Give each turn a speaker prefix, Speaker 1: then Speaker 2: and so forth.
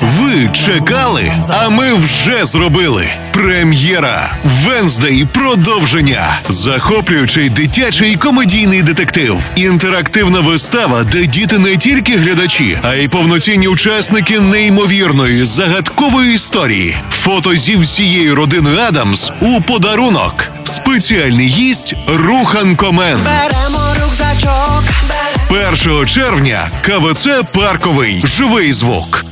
Speaker 1: Ви чекали, а ми вже зробили. Прем'єра Венздей продовження. Захоплюючий дитячий комедійний детектив. Інтерактивна вистава, де діти не тільки глядачі, а й повноцінні учасники неймовірної загадкової історії. Фото зі всією родиною Адамс у подарунок. Спеціальний гість Рухан Комен.
Speaker 2: Беремо
Speaker 1: 1 червня КВЦ Парковий. Живий звук.